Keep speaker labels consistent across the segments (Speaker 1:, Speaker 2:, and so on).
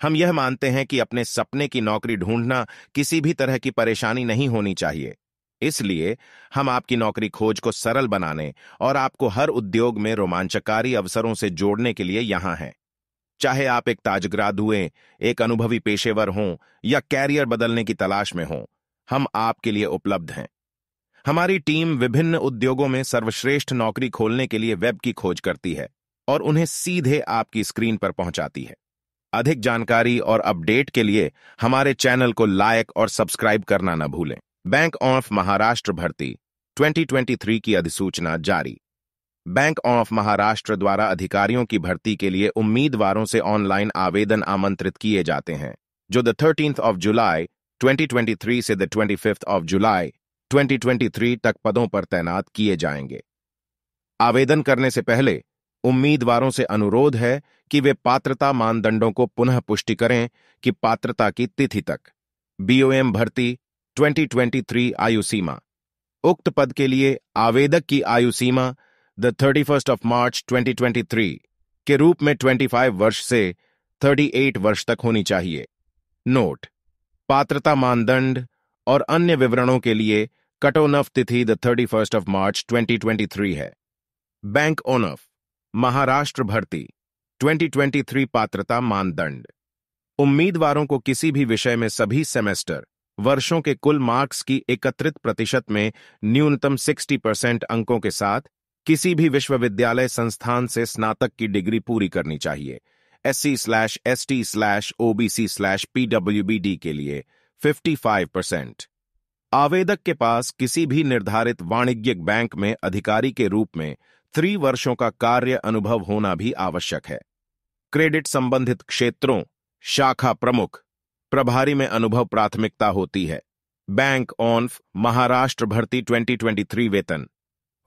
Speaker 1: हम यह मानते हैं कि अपने सपने की नौकरी ढूंढना किसी भी तरह की परेशानी नहीं होनी चाहिए। इसलिए हम आपकी नौकरी खोज को सरल बनाने और आपको हर उद्योग में रोमांचकारी अवसरों से जोड़ने के लिए यहाँ हैं। चाहे आप एक ताजग्राद हुए एक अनुभवी पेशेवर हों या कैरियर बदलने की तलाश में हों, हम आपके लिए उपलब्ध हैं। हमारी टीम विभिन्न उद्योगों में सर्वश्रेष्ठ नौकरी खोलने के लिए वेब की खोज करती है और उन्हें सीधे आपकी स्क्रीन पर पहुंचाती है। अधिक जानकारी और अपडेट के लिए हमारे चैनल को लाइक और सब्सक्राइब करना न भूलें। बैंक ऑफ़ महाराष्ट्र भर्ती 2023 की अधिसूचना जारी। बैंक ऑफ़ महाराष्ट्र द्वारा अधिकारियों की भर्ती के लिए उम्मीदवारों से ऑनलाइन आवेदन आमंत्रित किए जाते हैं, जो द थर्टींथ ऑफ़ जुलाई 2023 से द ट्वेंटी ऑफ़ जुलाई 2023 तक पदों पर तैनात किए जाएँगे। आवेदन करने से पहले उम्मीदवारों से अनुरोध है कि वे पात्रता मानदंडों को पुनः पुष्टि करें कि पात्रता की तिथि तक। बीओएम भर्ती 2023 आयु सीमा। उक्त पद के लिए आवेदक की आयु सीमा द थर्टी ऑफ़ मार्च 2023 के रूप में 25 वर्ष से 38 वर्ष तक होनी चाहिए। नोट पात्रता मानदंड और अन्य विवरणों के लिए कटोनफ तिथि द थर्टी ऑफ़ मार्च 2023 है। बैंक ओनफ महाराष्ट्र भर्ती 2023 पात्रता मानदंड। उम्मीदवारों को किसी भी विषय में सभी सेमेस्टर, वर्षों के कुल मार्क्स की एकत्रित प्रतिशत में न्यूनतम 60 परसेंट अंकों के साथ किसी भी विश्वविद्यालय संस्थान से स्नातक की डिग्री पूरी करनी चाहिए। S C slash S T slash OBC slash PWBD के लिए 55 परसेंट। आवेदक के पास किसी भी निर्धारित वाणिज्यिक बैंक में अधिकारी के रूप में थ्री वर्षों का कार्य अनुभव होना भी आवश्यक है। क्रेडिट संबंधित क्षेत्रों, शाखा प्रमुख, प्रभारी में अनुभव प्राथमिकता होती है। बैंक ऑनफ, महाराष्ट्र भर्ती 2023 वेतन।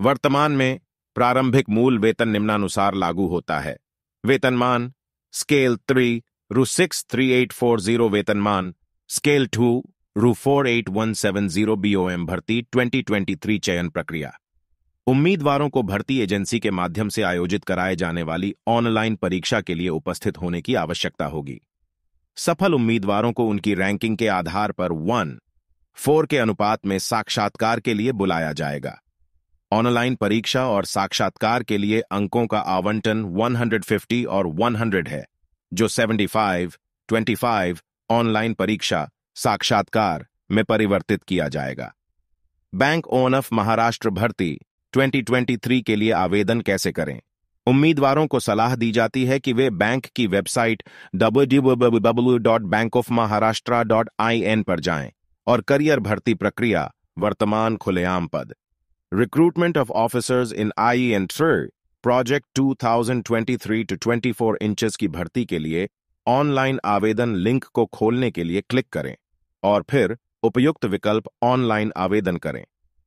Speaker 1: वर्तमान में प्रारंभिक मूल वेतन निम्नानुसार लागू होता है। वेतनमान स्केल थ्री, रू six three eight four zero वेतनमान स्केल टू, रू four eight one seven zero BOM भर्ती 2023 चयन प्रक्रिया। उम्मीदवारों को भर्ती एजेंसी के माध्यम से आयोजित कराए जाने वाली ऑनलाइन परीक्षा के लिए उपस्थित होने की आवश्यकता होगी। सफल उम्मीदवारों को उनकी रैंकिंग के आधार पर वन फोर के अनुपात में साक्षात्कार के लिए बुलाया जाएगा। ऑनलाइन परीक्षा और साक्षात्कार के लिए अंकों का आवंटन 150 और 100 है जो 75, 25 ऑनलाइन परीक्षा साक्षात्कार में परिवर्तित किया जाएगा। बैंक ओनफ महाराष्ट्र भर्ती 2023 के लिए आवेदन कैसे करें? उम्मीदवारों को सलाह दी जाती है कि वे बैंक की वेबसाइट www.bankofmaharashtra.in पर जाएँ और करियर भर्ती प्रक्रिया, वर्तमान खुलेआम पद। Recruitment of officers in I and थ्र project 2023 to 24 इंचेस की भर्ती के लिए ऑनलाइन आवेदन लिंक को खोलने के लिए क्लिक करें और फिर उपयुक्त विकल्प ऑनलाइन आवेदन करें।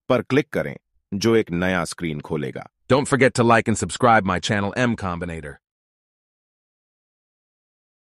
Speaker 1: पर क्लिक करें। जो एक नया स्क्रीन खोलेगा
Speaker 2: Don't forget to like and subscribe my channel M Combinator.